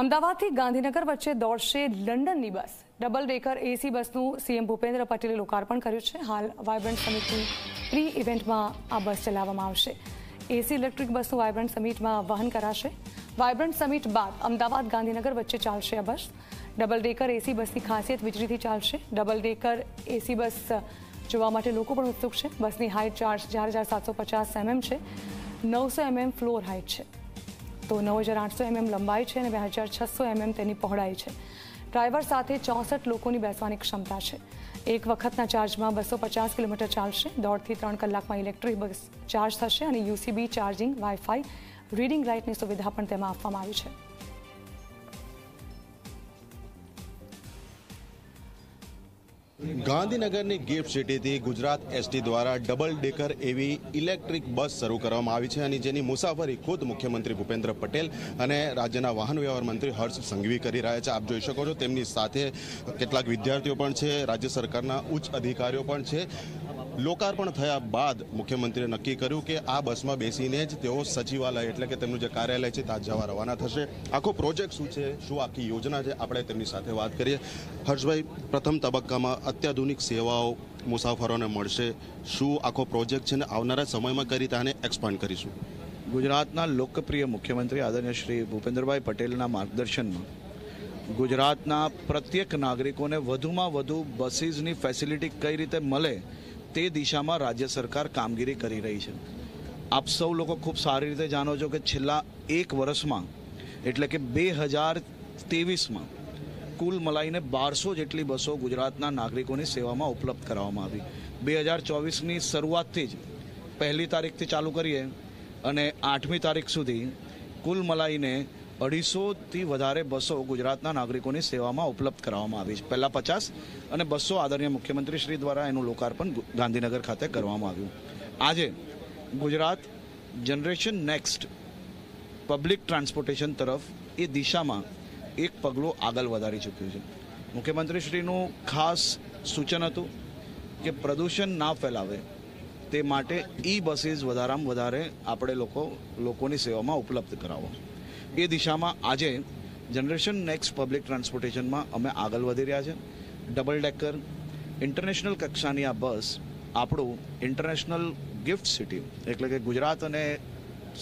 અમદાવાદથી ગાંધીનગર વચ્ચે દોડશે લંડનની બસ. ડબલ ડેકર એસી બસનું સીએમ ભૂપેન્દ્ર પટેલે લોકાર્પણ કર્યું છે. હાલ વાયબ્રન્ટ સમિટની પ્રી ઇવેન્ટમાં આ બસ ચલાવવામાં આવશે. એસી ઇલેક્ટ્રિક બસનું વાયબ્રન્ટ સમિટમાં વહન કરાશે. વાયબ્રન્ટ સમિટ બાદ અમદાવાદ ગાંધીનગર વચ્ચે ચાલશે આ બસ. ડબલ ડેકર એસી બસની ખાસિયત વીજળીથી ચાલશે. ડબલ ડેકર એસી બસ જોવા માટે લોકો પણ ઉત્સુક છે. બસની હાઇટ ચાર્જ ચાર હજાર સાતસો પચાસ એમએમ છે. નવસો એમએમ ફ્લોર હાઇટ છે. તો નવ હજાર આઠસો એમએમ લંબાઈ છે અને બે હજાર છસો એમએમ તેની પહોળાઈ છે. ડ્રાઈવર સાથે ચોસઠ લોકોની બેસવાની ક્ષમતા છે. એક વખતના ચાર્જમાં બસો પચાસ કિલોમીટર ચાલશે. દોઢથી ત્રણ કલાકમાં ઇલેક્ટ્રિક બસ ચાર્જ થશે અને યુસીબી ચાર્જિંગ વાઈફાઈ, રીડિંગ લાઇટની સુવિધા પણ તેમાં આપવામાં આવી છે. ગાંધીનગરની ગિફ્ટ સિટીથી ગુજરાત એસટી દ્વારા ડબલ ડેકર એવી ઇલેક્ટ્રિક બસ શરૂ કરવામાં આવી છે અને જેની મુસાફરી ખુદ મુખ્યમંત્રી ભૂપેન્દ્ર પટેલ અને રાજ્યના વાહન વ્યવહાર મંત્રી હર્ષ સંઘવી કરી રહ્યા છે. આપ જોઈ શકો છો તેમની સાથે કેટલાક વિદ્યાર્થીઓ પણ છે, રાજ્ય સરકારના ઉચ્ચ અધિકારીઓ પણ છે. લોકાર્પણ થયા બાદ મુખ્યમંત્રીએ નક્કી કર્યું કે આ બસમાં બેસીને જ તેઓ સચિવાલય એટલે કે તેમનું જે કાર્યાલય છે, ત્યાં જવા રવાના થશે. આખો પ્રોજેક્ટ શું છે, શું આખી યોજના છે, આપણે તેમની સાથે વાત કરીએ. હર્ષભાઈ, પ્રથમ તબક્કામાં અત્યાધુનિક સેવાઓ મુસાફરોને મળશે. શું આખો પ્રોજેક્ટ છે ને આવનારા સમયમાં કરી રીતે આને એક્સપાન્ડ કરીશું? ગુજરાતના લોકપ્રિય મુખ્યમંત્રી આદરણીય શ્રી ભૂપેન્દ્રભાઈ પટેલના માર્ગદર્શનમાં ગુજરાતના પ્રત્યેક નાગરિકોને વધુમાં વધુ બસીસની ફેસિલિટી કઈ રીતે મળે તે દિશામાં રાજ્ય સરકાર કામગીરી કરી રહી છે. આપ સૌ લોકો ખૂબ સારી રીતે જાણો છો કે છેલ્લા એક વર્ષમાં, એટલે કે બે હજાર ત્રેવીસમાં, કુલ મલાઈને બારસો જેટલી બસો ગુજરાતના નાગરિકોની સેવામાં ઉપલબ્ધ કરાવવામાં આવી. બે હજાર ચોવીસની શરૂઆતથી જ પહેલી તારીખથી ચાલુ કરીએ અને આઠમી તારીખ સુધી કુલ મલાઈને અઢીસોથી વધારે બસો ગુજરાતના નાગરિકોની સેવામાં ઉપલબ્ધ કરાવવામાં આવી છે. પહેલાં પચાસ અને બસો આદરણીય મુખ્યમંત્રી શ્રી દ્વારા એનું લોકાર્પણ ગાંધીનગર ખાતે કરવામાં આવ્યું. આજે Gujarat generation next public transportation તરફ એ દિશામાં એક પગલું આગળ વધારી ચૂક્યું છે. મુખ્યમંત્રીશ્રીનું ખાસ સૂચન હતું કે પ્રદૂષણ ના ફેલાવે તે માટે ઈ બસીસ વધારામાં વધારે આપણે લોકો, લોકોની સેવામાં ઉપલબ્ધ કરાવો. એ દિશામાં આજે જનરેશન નેક્સ્ટ પબ્લિક ટ્રાન્સપોર્ટેશનમાં અમે આગળ વધી રહ્યા છે. ડબલ ડેકર ઇન્ટરનેશનલ કક્ષાની આ બસ આપણું ઇન્ટરનેશનલ ગિફ્ટ સિટી એટલે કે ગુજરાત અને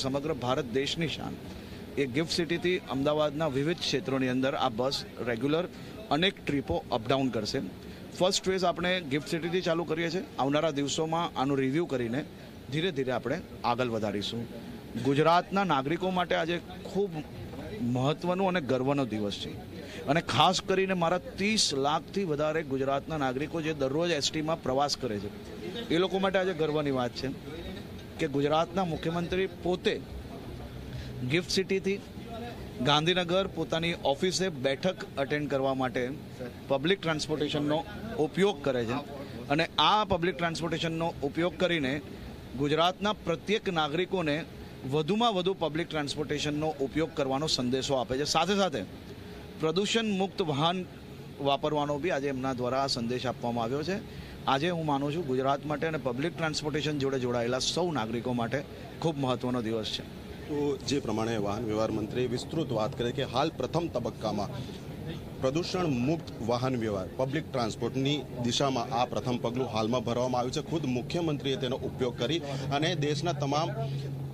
સમગ્ર ભારત દેશની શાન, એ ગિફ્ટ સિટીથી અમદાવાદના વિવિધ ક્ષેત્રોની અંદર આ બસ રેગ્યુલર અનેક ટ્રીપો અપડાઉન કરશે. ફર્સ્ટ ફેઝ આપણે ગિફ્ટ સિટીથી ચાલુ કરીએ છીએ. આવનારા દિવસોમાં આનું રિવ્યૂ કરીને ધીરે ધીરે આપણે આગળ વધારીશું. ગુજરાતના નાગરિકો માટે આજે ખૂબ મહત્વનો અને ગર્વનો દિવસ છે. અને ખાસ કરીને મારા ત્રીસ લાખથી વધારે ગુજરાતના નાગરિકો જે દરરોજ એસટીમાં પ્રવાસ કરે છે, એ લોકો માટે આજે ગર્વની વાત છે કે ગુજરાતના મુખ્યમંત્રી પોતે ગિફ્ટ સિટીથી ગાંધીનગર પોતાની ઓફિસે બેઠક અટેન્ડ કરવા માટે પબ્લિક ટ્રાન્સપોર્ટેશનનો ઉપયોગ કરે છે. અને આ પબ્લિક ટ્રાન્સપોર્ટેશનનો ઉપયોગ કરીને ગુજરાતના પ્રત્યેક નાગરિકોને વધુમાં વધુ પબ્લિક ટ્રાન્સપોર્ટેશનનો ઉપયોગ કરવાનો સંદેશો આપે છે. સાથે સાથે પ્રદૂષણ મુક્ત વાહન વાપરવાનો બી આજે એમના દ્વારા સંદેશ આપવામાં આવ્યો છે. આજે હું માનું છું ગુજરાત માટે અને પબ્લિક ટ્રાન્સપોર્ટેશન જોડે જોડાયેલા સૌ નાગરિકો માટે ખૂબ મહત્વનો દિવસ છે. તો જે પ્રમાણે વાહન વ્યવહાર મંત્રીએ વિસ્તૃત વાત કરી કે હાલ પ્રથમ તબક્કામાં પ્રદૂષણ મુક્ત વાહન વ્યવહાર પબ્લિક ટ્રાન્સપોર્ટની દિશામાં આ પ્રથમ પગલું હાલમાં ભરવામાં આવ્યું છે. ખુદ મુખ્યમંત્રીએ તેનો ઉપયોગ કરી અને દેશના તમામ,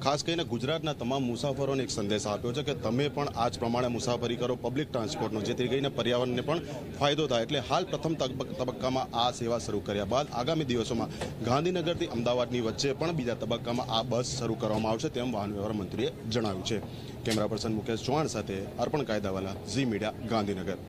ખાસ કરીને ગુજરાતના તમામ મુસાફરોને એક સંદેશ આપ્યો છે કે તમે પણ આ જ પ્રમાણે મુસાફરી કરો પબ્લિક ટ્રાન્સપોર્ટનો જેથી કરીને પર્યાવરણને પણ ફાયદો થાય. એટલે હાલ પ્રથમ તબક્કામાં આ સેવા શરૂ કર્યા બાદ આગામી દિવસોમાં ગાંધીનગરથી અમદાવાદની વચ્ચે પણ બીજા તબક્કામાં આ બસ શરૂ કરવામાં આવશે તેમ વાહન વ્યવહાર મંત્રીએ જણાવ્યું છે. કેમેરા પર્સન મુકેશ ચૌહાણ સાથે અર્પણ કાયદાવાલા, ઝી મીડિયા, ગાંધીનગર.